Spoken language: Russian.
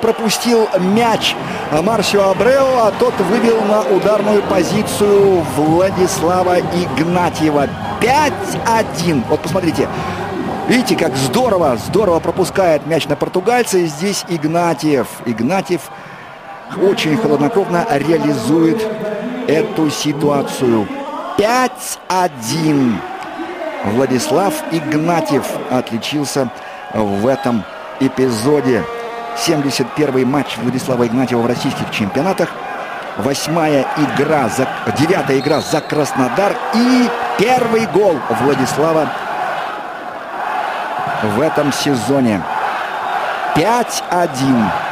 Пропустил мяч Марсио Абрео, а тот вывел на ударную позицию Владислава Игнатьева. 5-1. Вот посмотрите. Видите, как здорово, здорово пропускает мяч на португальца. И здесь Игнатьев. Игнатьев очень хладнокровно реализует эту ситуацию. 5-1. Владислав Игнатьев отличился в этом эпизоде. 71-й матч Владислава Игнатьева в российских чемпионатах. Восьмая игра, за, девятая игра за Краснодар. И первый гол Владислава в этом сезоне. 5-1.